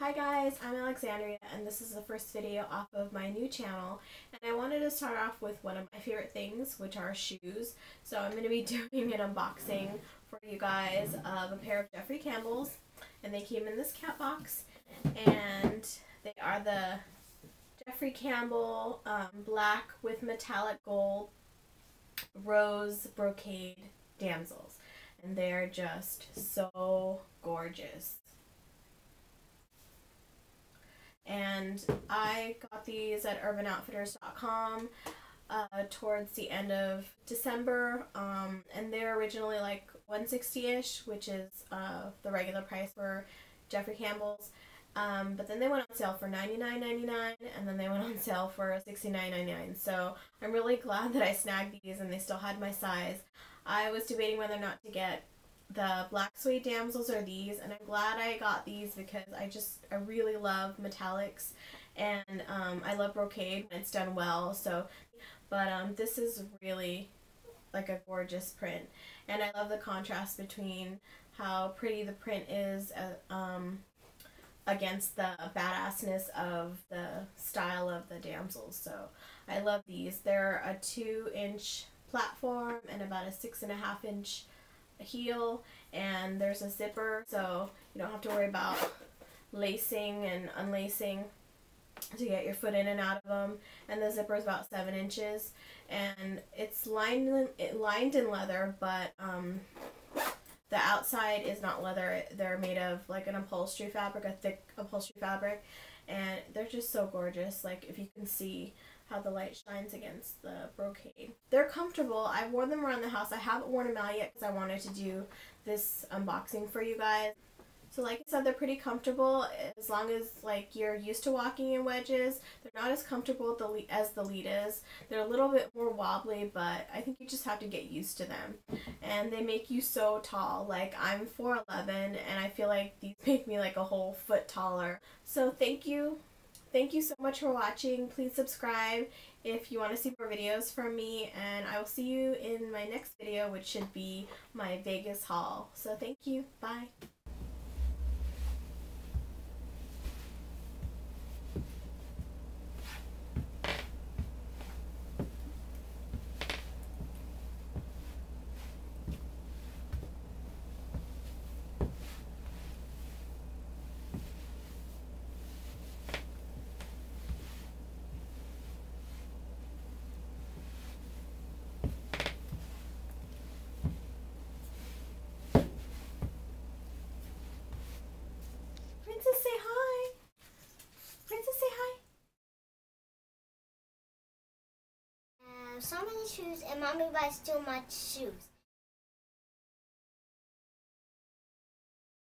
Hi guys, I'm Alexandria and this is the first video off of my new channel and I wanted to start off with one of my favorite things which are shoes. So I'm going to be doing an unboxing for you guys of a pair of Jeffrey Campbell's and they came in this cat box and they are the Jeffrey Campbell um, black with metallic gold rose brocade damsels and they're just so gorgeous. And I got these at urbanoutfitters.com uh, towards the end of December, um, and they're originally like 160-ish, which is uh, the regular price for Jeffrey Campbell's. Um, but then they went on sale for $99.99 and then they went on sale for $69.99. So I'm really glad that I snagged these and they still had my size. I was debating whether or not to get the black suede damsels are these and I'm glad I got these because I just I really love metallics and um, I love brocade when it's done well so but um, this is really like a gorgeous print and I love the contrast between how pretty the print is uh, um, against the badassness of the style of the damsels so I love these. They're a two inch platform and about a six and a half inch heel and there's a zipper so you don't have to worry about lacing and unlacing to get your foot in and out of them. And the zipper is about seven inches. And it's lined in, it lined in leather but um, the outside is not leather. They're made of like an upholstery fabric a thick upholstery fabric. And they're just so gorgeous. Like if you can see how the light shines against the brocade. They're comfortable. I've worn them around the house. I haven't worn them out yet because I wanted to do this unboxing for you guys. So like I said, they're pretty comfortable as long as like you're used to walking in wedges. They're not as comfortable as the Litas. They're a little bit more wobbly, but I think you just have to get used to them. And they make you so tall. Like I'm 4'11", and I feel like these make me like a whole foot taller. So thank you Thank you so much for watching. Please subscribe if you want to see more videos from me. And I will see you in my next video, which should be my Vegas haul. So thank you. Bye. So many shoes and mommy buys too much shoes.